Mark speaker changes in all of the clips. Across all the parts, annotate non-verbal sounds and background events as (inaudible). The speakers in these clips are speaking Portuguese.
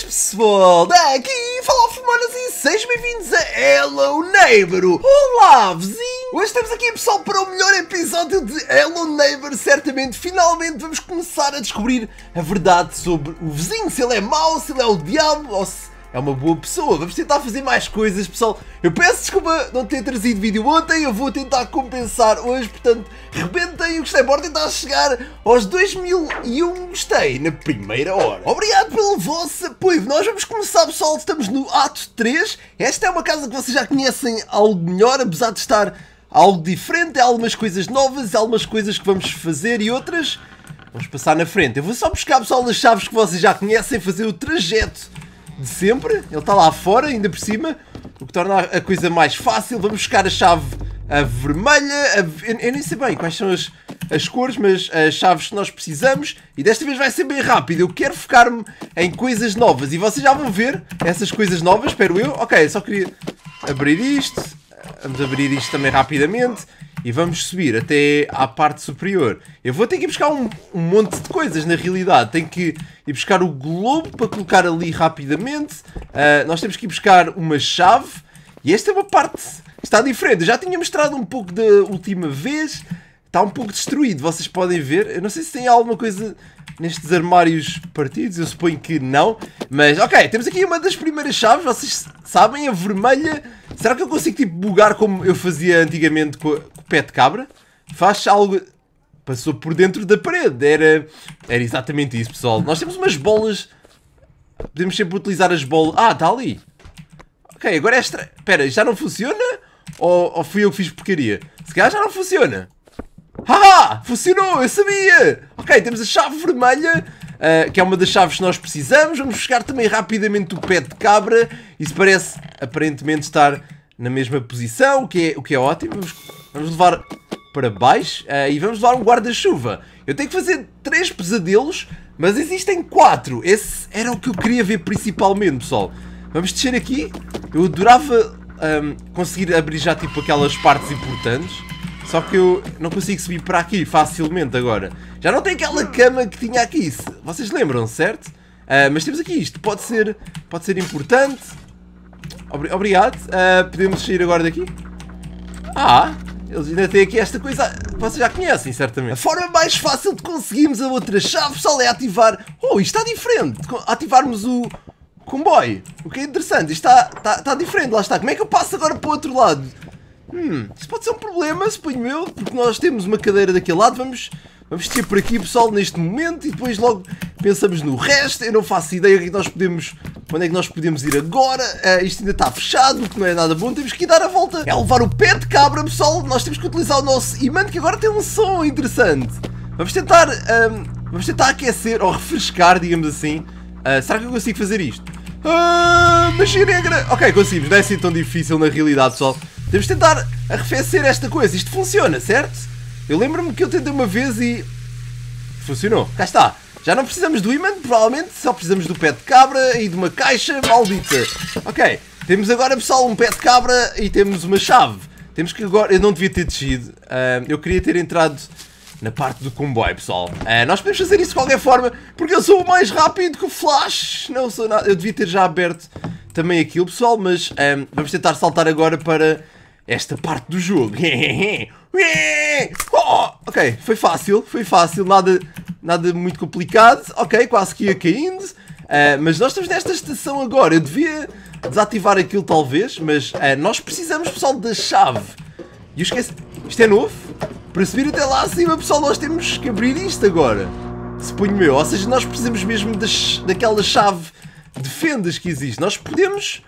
Speaker 1: boas pessoal, daqui fala Formonas e sejam bem-vindos a Hello Neighbor Olá vizinho! Hoje estamos aqui pessoal para o melhor episódio de Hello Neighbor Certamente, finalmente vamos começar a descobrir a verdade sobre o vizinho Se ele é mau, se ele é o diabo ou se é uma boa pessoa. Vamos tentar fazer mais coisas, pessoal. Eu peço desculpa não ter trazido vídeo ontem, eu vou tentar compensar hoje, portanto, rebentem o gostei. Bora tentar chegar aos 2001 gostei na primeira hora. Obrigado pelo vosso apoio. Nós vamos começar, pessoal. Estamos no ato 3. Esta é uma casa que vocês já conhecem algo melhor, apesar de estar algo diferente. Há algumas coisas novas, há algumas coisas que vamos fazer e outras... Vamos passar na frente. Eu vou só buscar, pessoal, as chaves que vocês já conhecem, fazer o trajeto de sempre. Ele está lá fora, ainda por cima, o que torna a coisa mais fácil. Vamos buscar a chave a vermelha. A, eu, eu, nem sei bem quais são as, as cores, mas as chaves que nós precisamos. E desta vez vai ser bem rápido. Eu quero focar-me em coisas novas. E vocês já vão ver essas coisas novas, espero eu. Ok, só queria abrir isto. Vamos abrir isto também rapidamente e vamos subir até à parte superior. Eu vou ter que ir buscar um, um, monte de coisas na realidade. Tenho que ir buscar o globo para colocar ali rapidamente. Uh, nós temos que ir buscar uma chave. E esta é uma parte que está diferente. Eu já tinha mostrado um pouco da última vez. Está um pouco destruído, vocês podem ver. Eu não sei se tem alguma coisa nestes armários partidos, eu suponho que não. Mas, ok, temos aqui uma das primeiras chaves, vocês sabem, a vermelha. Será que eu consigo, tipo, bugar como eu fazia antigamente com, o pé de cabra? Faz algo... Passou por dentro da parede, era, era exatamente isso, pessoal. Nós temos umas bolas... Podemos sempre utilizar as bolas... Ah, está ali. Ok, agora é estranho. Espera, já não funciona? Ou, ou fui eu que fiz porcaria? Se calhar já não funciona. Haha! Funcionou! Eu sabia! Ok, temos a chave vermelha, uh, que é uma das chaves que nós precisamos. Vamos buscar também rapidamente o pé de cabra. Isso parece, aparentemente, estar na mesma posição, o que é, o que é ótimo. Vamos, vamos levar para baixo uh, e vamos levar um guarda-chuva. Eu tenho que fazer três pesadelos, mas existem quatro. Esse era o que eu queria ver principalmente, pessoal. Vamos descer aqui. Eu adorava um, conseguir abrir já tipo aquelas partes importantes. Só que eu não consigo subir para aqui facilmente agora. Já não tem aquela cama que tinha aqui. Vocês lembram, certo? Uh, mas temos aqui isto. Pode ser, pode ser importante. Obrigado. Uh, podemos sair agora daqui? Ah, eles ainda têm aqui esta coisa vocês já conhecem, certamente. A forma mais fácil de conseguirmos a outra chave, pessoal, é ativar... Oh, isto está diferente. Ativarmos o comboio. O que é interessante. Isto está, está, está diferente, lá está. Como é que eu passo agora para o outro lado? Hum, isso pode ser um problema, suponho eu, porque nós temos uma cadeira daquele lado, vamos, vamos ter por aqui pessoal neste momento e depois logo pensamos no resto, eu não faço ideia é que nós podemos, onde é que nós podemos ir agora, uh, isto ainda está fechado, que não é nada bom, temos que ir dar a volta, é levar o pé de cabra pessoal, nós temos que utilizar o nosso imã que agora tem um som interessante, vamos tentar, um, vamos tentar aquecer ou refrescar, digamos assim, uh, será que eu consigo fazer isto? Ah, magia negra! Ok, conseguimos, não é assim tão difícil na realidade pessoal. Temos de tentar arrefecer esta coisa. Isto funciona, certo? Eu lembro-me que eu tentei uma vez e... Funcionou. Cá está. Já não precisamos do imã, provavelmente só precisamos do pé de cabra e de uma caixa maldita. Ok, temos agora, pessoal, um pé de cabra e temos uma chave. Temos que agora... Eu não devia ter descido. Uh, eu queria ter entrado na parte do comboio, pessoal. Uh, nós podemos fazer isso de qualquer forma, porque eu sou mais rápido que o Flash. Não sou nada... Eu devia ter já aberto também aquilo, pessoal, mas um, vamos tentar saltar agora para esta parte do jogo. (laughs) oh, ok, foi fácil, foi fácil, nada, nada muito complicado. Ok, quase que ia caindo. Uh, mas nós estamos nesta estação agora. Eu devia desativar aquilo talvez, mas uh, nós precisamos, pessoal, da chave. E eu esqueci... Isto é novo? Para subir até lá acima, pessoal, nós temos que abrir isto agora. Suponho meu. Ou seja, nós precisamos mesmo das, daquela chave de fendas que existe. Nós podemos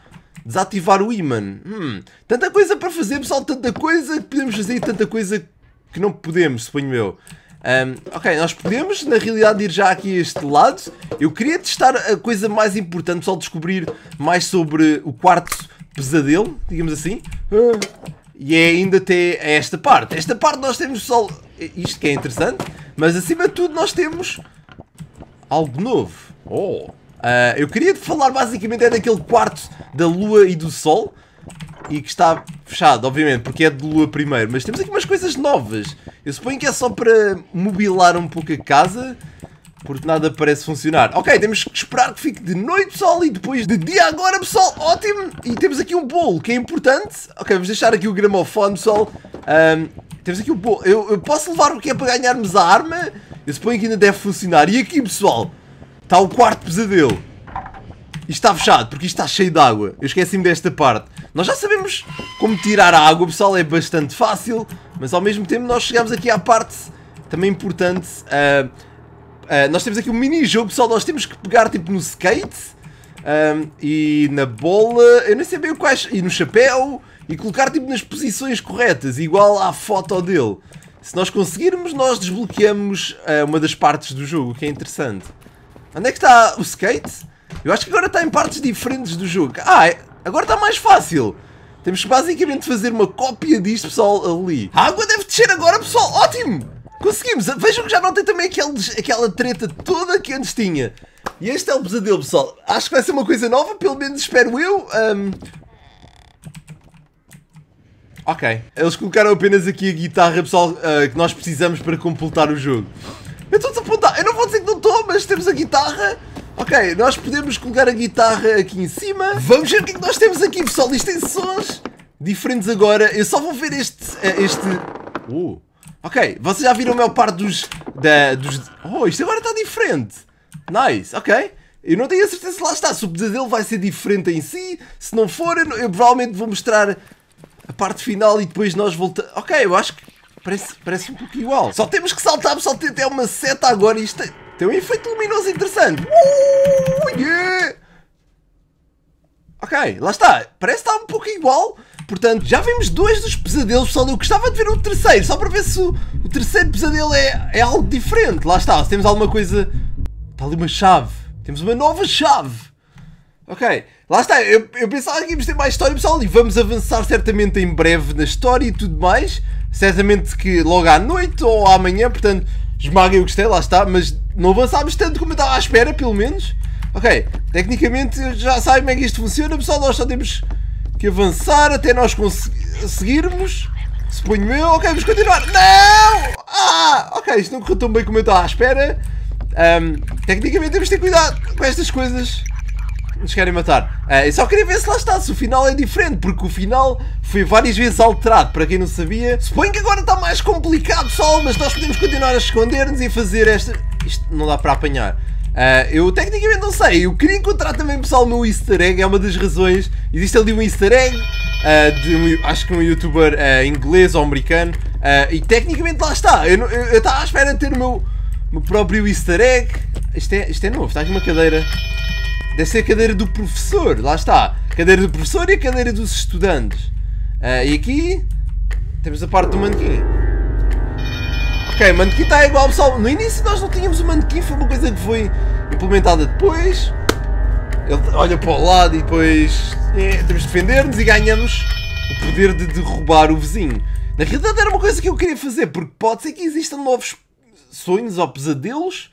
Speaker 1: Desativar o imã. Hum, tanta coisa para fazer, pessoal, tanta coisa que podemos fazer e tanta coisa que não podemos, suponho eu. Um, ok, nós podemos, na realidade, ir já aqui a este lado. Eu queria testar a coisa mais importante, pessoal, descobrir mais sobre o quarto pesadelo, digamos assim. Uh, e é ainda até esta parte. Esta parte nós temos, pessoal, isto que é interessante, mas acima de tudo nós temos algo novo. Oh! Uh, eu queria falar basicamente é daquele quarto da lua e do sol e que está fechado, obviamente, porque é de lua primeiro. Mas temos aqui umas coisas novas. Eu suponho que é só para mobilar um pouco a casa. Porque nada parece funcionar. Ok, temos que esperar que fique de noite, pessoal, e depois de dia agora, pessoal. Ótimo! E temos aqui um bolo, que é importante. Ok, vamos deixar aqui o gramofone, pessoal. Um, temos aqui o bolo. Eu, eu, posso levar o que é para ganharmos a arma? Eu suponho que ainda deve funcionar. E aqui, pessoal, está o quarto pesadelo. Isto está fechado, porque isto está cheio de água. Eu esqueci-me desta parte. Nós já sabemos como tirar a água, pessoal, é bastante fácil. Mas ao mesmo tempo nós chegamos aqui à parte também importante. Uh, uh, nós temos aqui um mini-jogo, pessoal. Nós temos que pegar tipo no skate um, e na bola. Eu nem sei bem o quais. E no chapéu. E colocar tipo nas posições corretas, igual à foto dele. Se nós conseguirmos, nós desbloqueamos uh, uma das partes do jogo, que é interessante. Onde é que está o skate? Eu acho que agora está em partes diferentes do jogo. Ah, é, agora está mais fácil. Temos que basicamente fazer uma cópia disto, pessoal, ali. A água deve descer agora, pessoal. Ótimo! Conseguimos. Vejam que já não tem também aquele, aquela treta toda que antes tinha. E este é o pesadelo, pessoal. Acho que vai ser uma coisa nova, pelo menos espero eu. Um... Ok. Eles colocaram apenas aqui a guitarra, pessoal, uh, que nós precisamos para completar o jogo. Eu estou mas temos a guitarra. Ok, nós podemos colocar a guitarra aqui em cima. Vamos ver o que é que nós temos aqui, pessoal. Isto tem sons diferentes agora. Eu só vou ver este... Eh, este... Uh. Ok, vocês já viram a maior parte dos, da, dos... Oh, isto agora está diferente. Nice, ok. Eu não tenho a certeza se lá está, se o pesadelo vai ser diferente em si. Se não for, eu, eu provavelmente vou mostrar a parte final e depois nós voltamos... Ok, eu acho que parece, parece um pouco igual. Só temos que saltar, só tem até uma seta agora. Isto tem, tem um efeito luminoso interessante. Uh, yeah. Ok, lá está. Parece estar um pouco igual. Portanto, já vimos dois dos pesadelos, pessoal. Eu gostava de ver o terceiro, só para ver se o, o terceiro pesadelo é, é algo diferente. Lá está, se temos alguma coisa... Está ali uma chave. Temos uma nova chave. Ok, lá está. Eu, eu pensava que íamos ter mais história, pessoal. E vamos avançar certamente em breve na história e tudo mais. Certamente que logo à noite ou amanhã, portanto, esmaguem o que gostei, lá está. Mas não avançámos tanto como eu estava à espera, pelo menos. Ok, tecnicamente já sabem como é que isto funciona, pessoal. Nós só temos que avançar até nós conseguirmos. Suponho eu. Ok, vamos continuar. Não! Ah! Ok, isto não correu tão bem como eu estava à espera. Um, tecnicamente temos de ter cuidado com estas coisas nos querem matar. Uh, eu só queria ver se lá está, se o final é diferente, porque o final foi várias vezes alterado, para quem não sabia. Suponho que agora está mais complicado só, mas nós podemos continuar a esconder-nos e fazer esta... Isto não dá para apanhar. Uh, eu tecnicamente não sei, eu queria encontrar também pessoal no easter egg, é uma das razões. Existe ali um easter egg, uh, de um, acho que um youtuber uh, inglês ou americano, e tecnicamente lá está. Eu estava à espera de ter o meu, meu próprio easter egg. Isto é, isto é novo, está aqui uma cadeira. Deve ser a cadeira do professor, lá está. Cadeira do professor e a cadeira dos estudantes. e aqui temos a parte do manequim. Ok, o manequim está igual, pessoal. No início nós não tínhamos o manequim, foi uma coisa que foi implementada depois. Ele olha para o lado e depois é, temos de defender-nos e ganhamos o poder de derrubar o vizinho. Na realidade era uma coisa que eu queria fazer, porque pode ser que existam novos sonhos ou pesadelos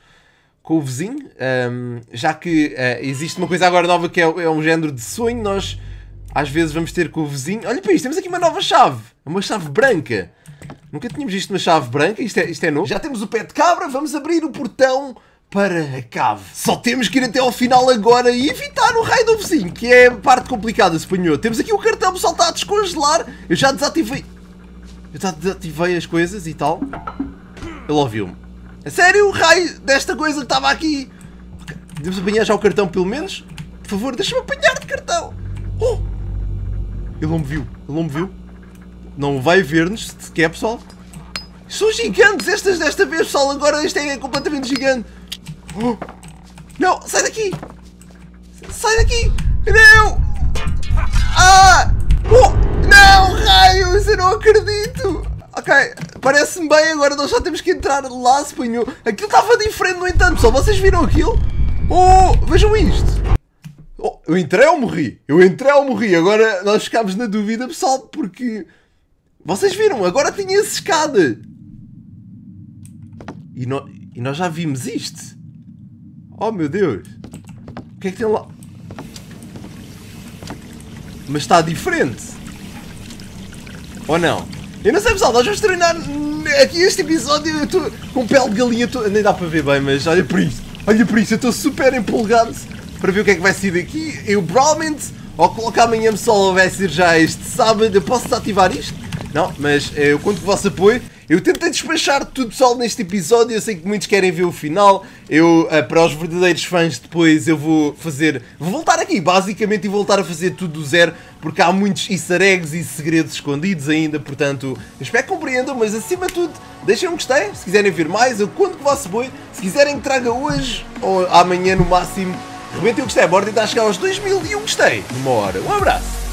Speaker 1: com o vizinho, um, já que uh, existe uma coisa agora nova que é, é, um género de sonho, nós às vezes vamos ter com o vizinho. Olha para isto, temos aqui uma nova chave, uma chave branca. Nunca tínhamos visto uma chave branca, isto é, isto é novo. Já temos o pé de cabra, vamos abrir o portão para a cave. Só temos que ir até ao final agora e evitar o raio do vizinho, que é a parte complicada, suponho. Temos aqui o cartão, está a descongelar. Eu já desativei... Eu já desativei as coisas e tal. Ele ouviu-me. A sério, raio desta coisa que estava aqui. Devemos apanhar já o cartão, pelo menos. Por favor, deixa-me apanhar de cartão. Oh! Ele não me viu. Ele não me viu. Não vai ver-nos sequer, pessoal. São gigantes estas desta vez, pessoal. Agora este é completamente gigante. Oh. Não, sai daqui. Sai daqui. Não. Ah. Oh. Não, raios. Eu não acredito. Ok, parece-me bem. Agora nós só temos que entrar lá, se punhou. Aquilo estava diferente, no entanto, pessoal. Vocês viram aquilo? Oh, vejam isto. Oh, eu entrei ou morri? Eu entrei ou morri? Agora nós ficámos na dúvida, pessoal, porque... Vocês viram? Agora tinha essa escada. E, no, e nós já vimos isto. Oh meu Deus. O que é que tem lá? Mas está diferente. Ou não? Eu não sei pessoal, nós vamos treinar aqui este episódio, eu estou com pele de galinha, tô... nem dá para ver bem, mas olha por isso, olha por isso, eu estou super empolgado para ver o que é que vai sair daqui. Eu provavelmente, ao colocar amanhã pessoal, vai ser já este sábado, eu posso desativar isto? Não, mas eu conto com o vosso apoio. Eu tentei despachar tudo pessoal neste episódio, eu sei que muitos querem ver o final. Eu, uh, para os verdadeiros fãs, depois eu vou fazer. Vou voltar aqui, basicamente, e voltar a fazer tudo do zero, porque há muitos easter eggs e segredos escondidos ainda, portanto, espero que compreendam, mas acima de tudo, deixem um gostei. Se quiserem ver mais, eu conto com o vosso apoio. Se quiserem que traga hoje ou amanhã no máximo, rebentem o gostei. A borda está a chegar aos 2000 e um gostei numa hora. Um abraço.